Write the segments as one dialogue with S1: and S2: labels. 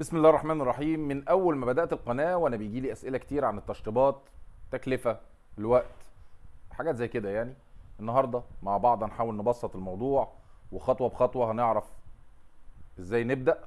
S1: بسم الله الرحمن الرحيم. من أول ما بدأت القناة وأنا بيجي لي أسئلة كتير عن التشطيبات تكلفة الوقت حاجات زي كده يعني. النهارده مع بعض هنحاول نبسط الموضوع وخطوة بخطوة هنعرف إزاي نبدأ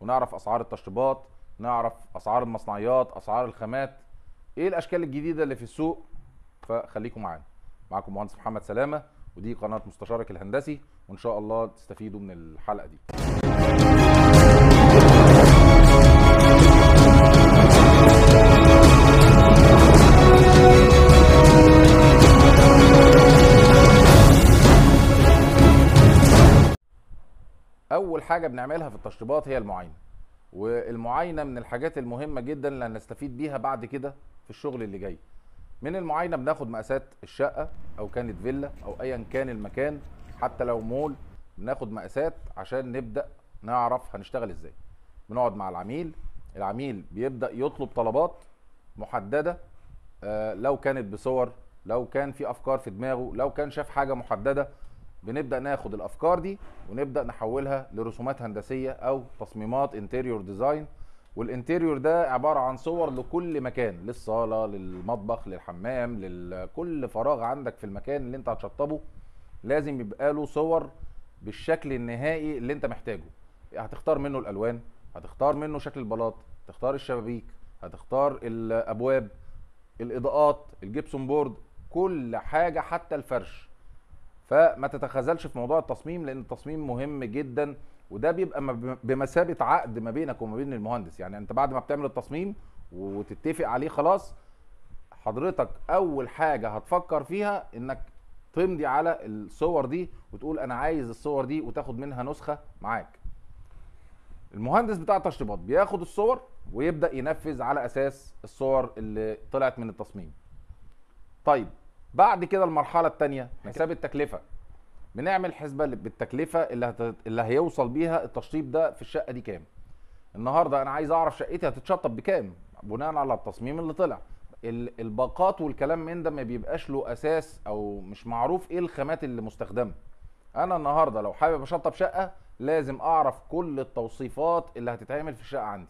S1: ونعرف أسعار التشطيبات نعرف أسعار المصنعيات أسعار الخامات إيه الأشكال الجديدة اللي في السوق. فخليكم معانا. معاكم مهندس محمد سلامة ودي قناة مستشارك الهندسي وإن شاء الله تستفيدوا من الحلقة دي. حاجة بنعملها في التشطيبات هي المعاينة. والمعاينة من الحاجات المهمة جدا اللي هنستفيد بيها بعد كده في الشغل اللي جاي. من المعاينة بناخد مقاسات الشقة أو كانت فيلا أو ايا كان المكان حتى لو مول بناخد مقاسات عشان نبدأ نعرف هنشتغل إزاي. بنقعد مع العميل العميل بيبدأ يطلب طلبات محددة آه، لو كانت بصور لو كان في أفكار في دماغه لو كان شاف حاجة محددة بنبدأ ناخد الأفكار دي ونبدأ نحولها لرسومات هندسية أو تصميمات interior design وال interior ده عبارة عن صور لكل مكان للصالة للمطبخ للحمام لكل فراغ عندك في المكان اللي انت هتشطبه. لازم يبقى له صور بالشكل النهائي اللي انت محتاجه. هتختار منه الألوان هتختار منه شكل البلاط هتختار الشبابيك هتختار الأبواب الإضاءات الجبسون بورد كل حاجة حتى الفرش. فما تتخاذلش في موضوع التصميم لأن التصميم مهم جدا وده بيبقى بمثابة عقد ما بينك وما بين المهندس. يعني أنت بعد ما بتعمل التصميم وتتفق عليه خلاص حضرتك أول حاجة هتفكر فيها إنك تمضي على الصور دي وتقول أنا عايز الصور دي وتاخد منها نسخة معاك. المهندس بتاع التشطيبات بياخد الصور ويبدأ ينفذ على أساس الصور اللي طلعت من التصميم. طيب بعد كده المرحلة الثانية حساب التكلفة. بنعمل حسبة بالتكلفة اللي هت... اللي هيوصل بيها التشطيب ده في الشقة دي كام. النهارده أنا عايز أعرف شقتي هتتشطب بكام بناء على التصميم اللي طلع. ال- الباقات والكلام من ده ما بيبقاش له أساس أو مش معروف إيه الخامات اللي مستخدمة. أنا النهارده لو حابب أشطب شقة لازم أعرف كل التوصيفات اللي هتتعمل في الشقة عندي.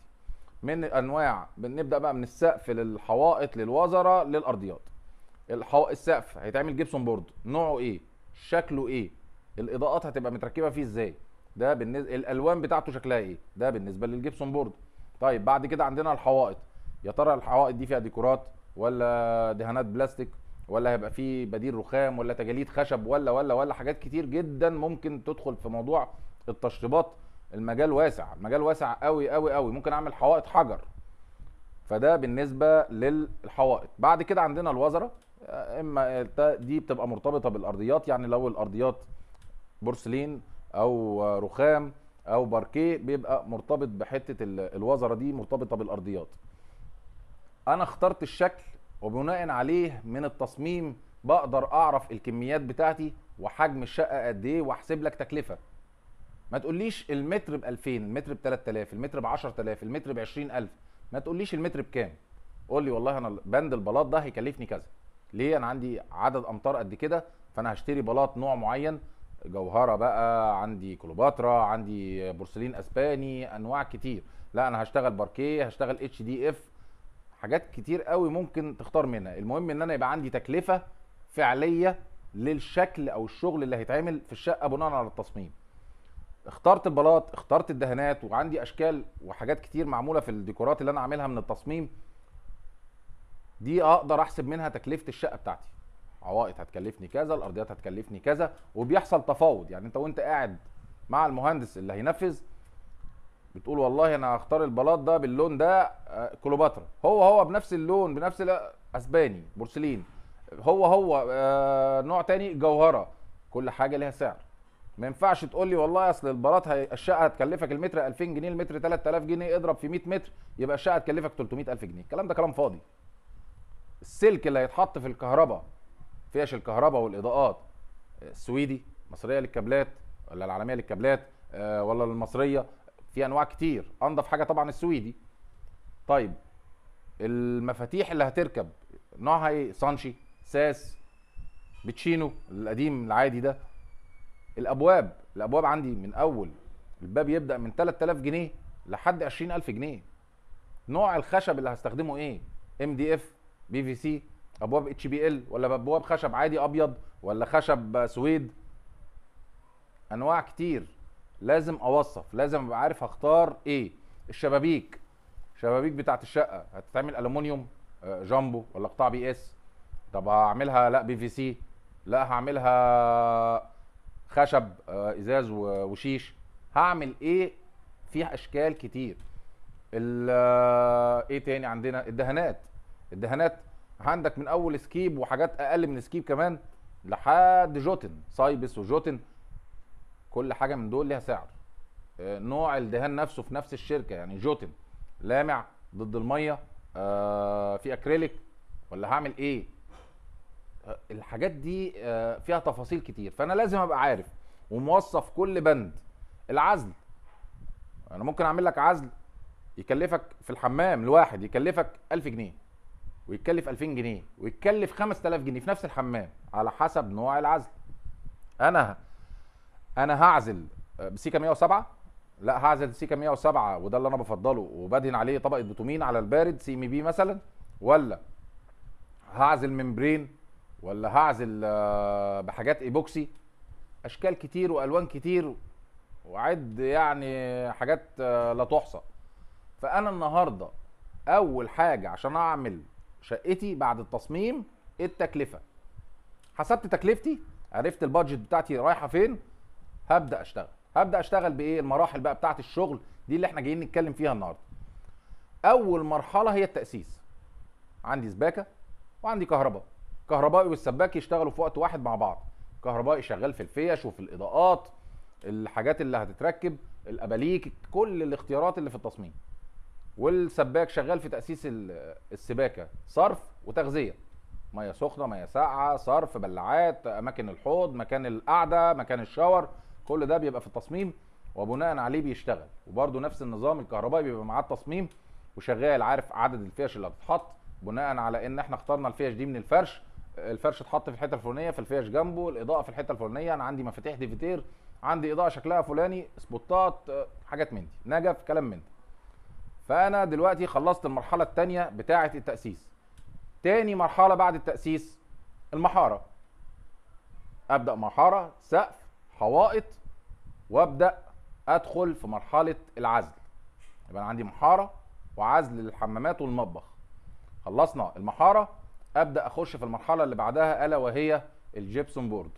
S1: من أنواع بنبدأ بقى من السقف للحوائط للوزرة للأرضيات. الحو... السقف هيتعمل جبسون بورد. نوعه إيه؟ شكله إيه؟ الإضاءات هتبقى متركبة فيه إزاي؟ ده بالنسبة الألوان بتاعته شكلها إيه؟ ده بالنسبة للجبسون بورد. طيب بعد كده عندنا الحوائط. يا ترى الحوائط دي فيها ديكورات ولا دهانات بلاستيك ولا هيبقى فيه بديل رخام ولا تجاليد خشب ولا ولا ولا حاجات كتير جدا ممكن تدخل في موضوع التشطيبات؟ المجال واسع المجال واسع قوي قوي قوي ممكن أعمل حوائط حجر. فده بالنسبة للحوائط. بعد كده عندنا الوزرة. إما دي بتبقى مرتبطة بالأرضيات يعني لو الأرضيات بورسلين أو رخام أو باركيه بيبقى مرتبط بحتة ال- الوزرة دي مرتبطة بالأرضيات. أنا اخترت الشكل وبناء عليه من التصميم بقدر أعرف الكميات بتاعتي وحجم الشقة قد إيه وأحسب لك تكلفة. ما تقوليش المتر ب 2000 المتر ب 3000 المتر ب 10000 المتر ب 20000 ما تقوليش المتر بكام. قول لي والله أنا بند البلاط ده هيكلفني كذا. ليه أنا عندي عدد امتار قد كده فانا هشتري بلاط نوع معين. جوهرة بقى عندي كليوباترا عندي بورسلين اسباني انواع كتير. لا أنا هشتغل باركيه هشتغل HDF حاجات كتير قوي ممكن تختار منها. المهم ان أنا يبقى عندي تكلفة فعلية للشكل أو الشغل اللي هيتعمل في الشقة بناء على التصميم. اخترت البلاط اخترت الدهانات وعندي اشكال وحاجات كتير معمولة في الديكورات اللي أنا عاملها من التصميم. دي أقدر احسب منها تكلفة الشقة بتاعتي. عوائط هتكلفني كذا الارضيات هتكلفني كذا وبيحصل تفاوض. يعني انت وانت قاعد مع المهندس اللي هينفذ بتقول والله أنا هختار البلاط ده باللون ده آه، كليوباترا. هو هو بنفس اللون بنفس أسباني بورسلين. هو هو آه، نوع تاني جوهرة. كل حاجة ليها سعر. ما ينفعش تقول لي والله اصل البلاط. الشقة هتكلفك المتر 2000 جنيه المتر 3000 جنيه اضرب في 100 متر يبقى الشقة هتكلفك 300000 جنيه. الكلام ده كلام فاضي. السلك اللي هيتحط في الكهرباء فيش الكهرباء والإضاءات. السويدي مصرية للكابلات ولا العالمية للكابلات آه، ولا المصرية. في أنواع كتير. أنضف حاجة طبعا السويدي. طيب المفاتيح اللي هتركب نوعها إيه؟ سانشي ساس بتشينو القديم العادي ده. الأبواب الأبواب عندي من أول الباب يبدأ من 3000 جنيه لحد 20000 جنيه. نوع الخشب اللي هستخدمه إيه؟ ام دي اف بي في سي؟ أبواب HPL ولا أبواب خشب عادي أبيض ولا خشب سويد؟ أنواع كتير. لازم أوصف لازم أبقى عارف هختار إيه. الشبابيك. الشبابيك بتاعت الشقة. هتتعمل الومنيوم آه، جامبو ولا قطاع PS؟ طب هعملها لا PVC لا هعملها خشب آه، إزاز وشيش. هعمل إيه؟ فيها أشكال كتير. آه، إيه تاني عندنا؟ الدهانات. الدهانات. عندك من أول سكيب وحاجات أقل من سكيب كمان لحد جوتن سايبس وجوتن. كل حاجة من دول ليها سعر. آه، نوع الدهان نفسه في نفس الشركة يعني جوتن. لامع ضد المية. آه، في أكريليك. ولا هعمل إيه؟ آه، الحاجات دي فيها تفاصيل كتير. فأنا لازم أبقى عارف وموصف كل بند. العزل. أنا ممكن أعمل لك عزل يكلفك في الحمام الواحد يكلفك 1000 جنيه. ويتكلف 2000 جنيه ويتكلف 5000 جنيه في نفس الحمام على حسب نوع العزل. أنا أنا هعزل بسيكا 107 لا هعزل سيكا 107 وده اللي أنا بفضله وبدهن عليه طبقة بيتومين على البارد CMB مثلا ولا هعزل membrane ولا هعزل آه، بحاجات إيبوكسي؟ أشكال كتير وألوان كتير وعد يعني حاجات آه، لا تحصى. فأنا النهارده أول حاجة عشان أعمل شقتي بعد التصميم التكلفة. حسبت تكلفتي عرفت البادجت بتاعتي رايحة فين هبدأ أشتغل. هبدأ أشتغل بإيه؟ المراحل بقى بتاعت الشغل دي اللي إحنا جايين نتكلم فيها النهارده. أول مرحلة هي التأسيس. عندي سباكة وعندي كهرباء. كهربائي والسباك يشتغلوا في وقت واحد مع بعض. كهربائي شغال في الفيش وفي الإضاءات الحاجات اللي هتتركب الأباليك كل الاختيارات اللي في التصميم. والسباك شغال في تأسيس ال- السباكة صرف وتغذية. مية سخنة مية ساقعة صرف بلعات أماكن الحوض مكان القعدة مكان الشاور كل ده بيبقى في التصميم وبناء عليه بيشتغل. وبرده نفس النظام الكهربائي بيبقى معاه التصميم وشغال عارف عدد الفيش اللي هتتحط بناء على إن إحنا اخترنا الفيش دي من الفرش. الفرش اتحط في الحتة الفلانية فالفيش جنبه الإضاءة في الحتة الفلانية أنا عندي مفاتيح déviateur عندي إضاءة شكلها فلاني سبوتات حاجات من دي. نجف كلام من ده. فأنا دلوقتي خلصت المرحلة الثانية بتاعة التأسيس. تاني مرحلة بعد التأسيس المحارة. أبدأ محارة سقف حوائط وأبدأ أدخل في مرحلة العزل. يبقى أنا عندي محارة وعزل للحمامات والمطبخ. خلصنا المحارة أبدأ أخش في المرحلة اللي بعدها ألا وهي الجبسون بورد.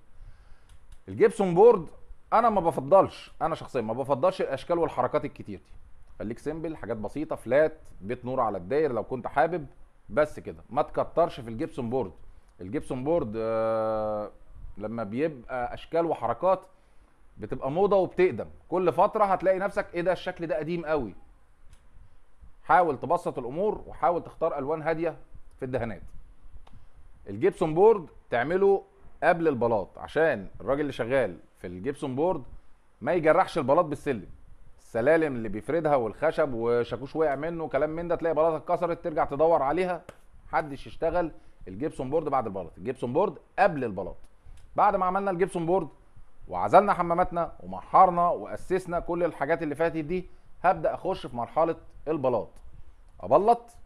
S1: ال gypsum board أنا ما بفضلش أنا شخصيا ما بفضلش الأشكال والحركات الكتير دي. خليك simple حاجات بسيطة flat بيت نور على الداير لو كنت حابب. بس كده ما تكترش في ال gypsum board ال gypsum board آه لما بيبقى أشكال وحركات بتبقى موضة وبتقدم. كل فترة هتلاقي نفسك إيه ده الشكل ده قديم قوي. حاول تبسط الأمور وحاول تختار ألوان هادية في الدهانات. ال gypsum board تعمله قبل البلاط عشان الراجل اللي شغال في ال gypsum board ما يجرحش البلاط بالسلم. السلالم اللي بيفردها والخشب وشاكوش وقع منه كلام من ده تلاقي بلاطة اتكسرت ترجع تدور عليها. محدش يشتغل. ال gypsum board بعد البلاط ال gypsum board قبل البلاط بعد ما عملنا ال gypsum board وعزلنا حماماتنا ومحرنا وأسسنا كل الحاجات اللي فاتت دي هبدأ أخش في مرحلة البلاط. أبلط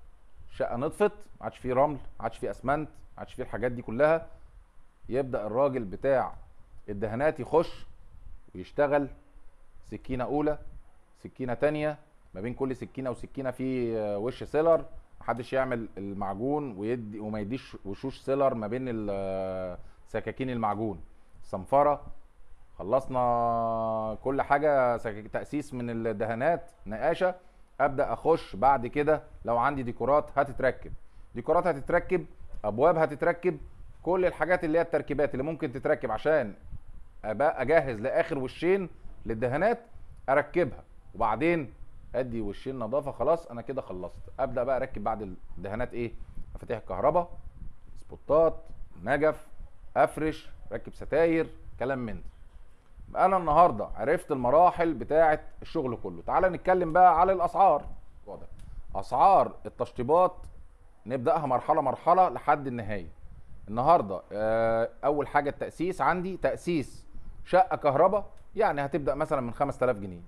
S1: شقة نطفت ما عادش فيه رمل ما عادش فيه أسمنت ما عادش فيه الحاجات دي كلها. يبدأ الراجل بتاع الدهانات يخش ويشتغل سكينة أولى. سكينة تانية ما بين كل سكينة وسكينة في آه، وش sealer محدش يعمل المعجون ويدي وما يديش وشوش sealer ما بين آه، سكاكين المعجون. صنفره خلصنا كل حاجة تأسيس من الدهانات نقاشة. أبدأ أخش بعد كده لو عندي ديكورات هتتركب. ديكورات هتتركب أبواب هتتركب كل الحاجات اللي هي التركيبات اللي ممكن تتركب عشان أبقى أجهز لآخر وشين للدهانات أركبها. وبعدين ادي وشين نظافه خلاص أنا كده خلصت. ابدا بقى اركب بعد الدهانات إيه؟ مفاتيح الكهرباء سبوتات نجف افرش ركب ستاير كلام من ده. أنا النهارده عرفت المراحل بتاعه الشغل كله. تعال نتكلم بقى على الاسعار. واضح. اسعار التشطيبات نبداها مرحله مرحله لحد النهايه. النهارده آه، اول حاجة التاسيس عندي تاسيس شقه كهرباء يعني هتبدا مثلا من 5000 جنيه.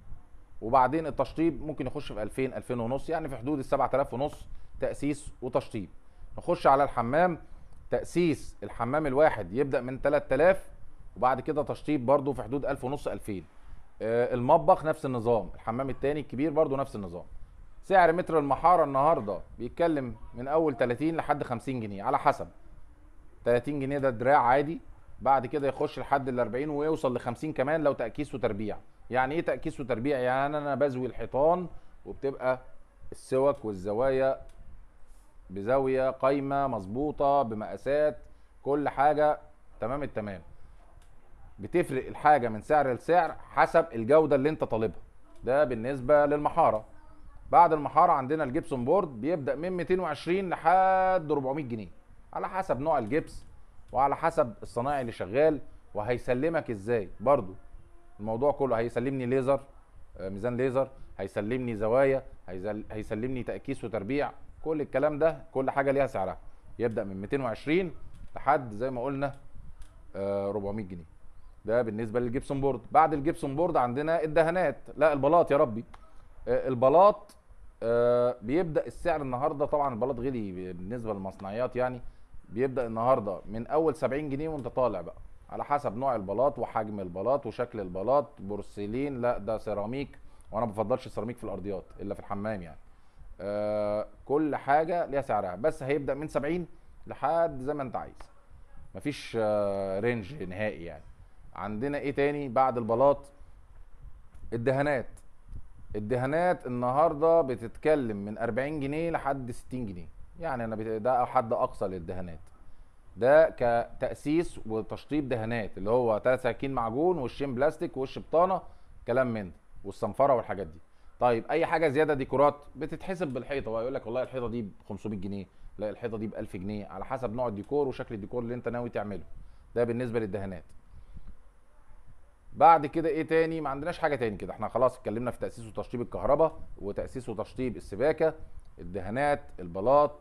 S1: وبعدين التشطيب ممكن يخش في 2000 2000 ونص يعني في حدود ال 7000 ونص تأسيس وتشطيب. نخش على الحمام تأسيس الحمام الواحد يبدأ من 3000 وبعد كده تشطيب برضو في حدود 1000 ونص 2000 آه، المطبخ نفس النظام الحمام التاني الكبير برضو نفس النظام. سعر متر المحارة النهارده بيتكلم من أول 30 لحد 50 جنيه على حسب. 30 جنيه ده دراع عادي بعد كده يخش لحد ال 40 ويوصل ل 50 كمان لو تأكيس وتربيع. يعني إيه تأكيس وتربيع؟ يعني أنا بزوي الحيطان وبتبقى السوك والزوايا بزاوية قايمة مظبوطة بمقاسات كل حاجة تمام التمام. بتفرق الحاجة من سعر لسعر حسب الجودة اللي انت طالبها. ده بالنسبة للمحارة. بعد المحارة عندنا الجبسون بورد بيبدأ من 220 لحد 400 جنيه. على حسب نوع الجبس وعلى حسب الصنايعي اللي شغال وهيسلمك إزاي. برضو الموضوع كله هيسلمني ليزر آه، ميزان ليزر هيسلمني زوايا هيسلمني تأكيس وتربيع كل الكلام ده كل حاجة ليها سعرها. يبدأ من 220 لحد زي ما قلنا آه، 400 جنيه. ده بالنسبة لل gypsum board. بعد ال gypsum board عندنا الدهانات. لا البلاط يا ربي. آه، البلاط آه، بيبدأ السعر النهارده طبعا البلاط غلي بالنسبة للمصنعيات يعني بيبدأ النهارده من أول 70 جنيه وأنت طالع بقى. على حسب نوع البلاط وحجم البلاط وشكل البلاط. بورسلين لا ده سيراميك وأنا ما بفضلش السيراميك في الأرضيات إلا في الحمام يعني. آه كل حاجة ليها سعرها بس هيبدأ من 70 لحد زي ما أنت عايز. مفيش آه range نهائي يعني. عندنا إيه تاني بعد البلاط؟ الدهانات. الدهانات النهارده بتتكلم من 40 جنيه لحد 60 جنيه. يعني أنا. ده حد أقصى للدهانات. ده كتأسيس وتشطيب دهانات اللي هو ثلاث سكاكين معجون وشين بلاستيك وش بطانة كلام من ده والصنفرة والحاجات دي. طيب أي حاجة زيادة ديكورات بتتحسب بالحيطة. بقى يقول لك والله الحيطة دي ب 500 جنيه لا الحيطة دي ب 1000 جنيه على حسب نوع الديكور وشكل الديكور اللي انت ناوي تعمله. ده بالنسبة للدهانات. بعد كده إيه تاني؟ ما عندناش حاجة تاني كده. إحنا خلاص اتكلمنا في تأسيس وتشطيب الكهرباء وتأسيس وتشطيب السباكة الدهانات البلاط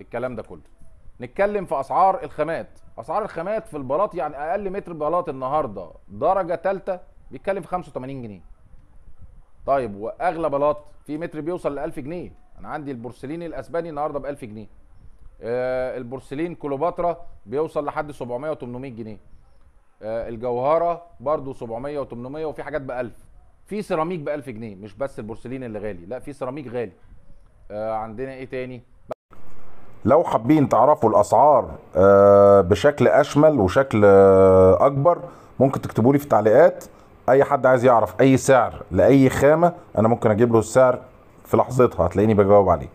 S1: الكلام ده كله. نتكلم في أسعار الخامات. أسعار الخامات في البلاط يعني أقل متر بلاط النهارده. درجة ثالثه بيتكلم في 85 جنيه. طيب وأغلى بلاط في متر بيوصل ل 1000 جنيه. أنا عندي البورسلين الأسباني النهارده ب 1000 جنيه. آه البورسلين كليوباترا بيوصل لحد 700 و800 جنيه. آه الجوهرة برضو 700 و800 وفي حاجات ب 1000 في سيراميك ب 1000 جنيه مش بس البورسلين اللي غالي لا في سيراميك غالي. آه عندنا إيه تاني؟
S2: لو حابين تعرفوا الأسعار آه، بشكل أشمل وشكل آه، أكبر ممكن تكتبوا لي في التعليقات. أي حد عايز يعرف أي سعر لأي خامة أنا ممكن أجيب له السعر في لحظتها هتلاقيني بجاوب عليك.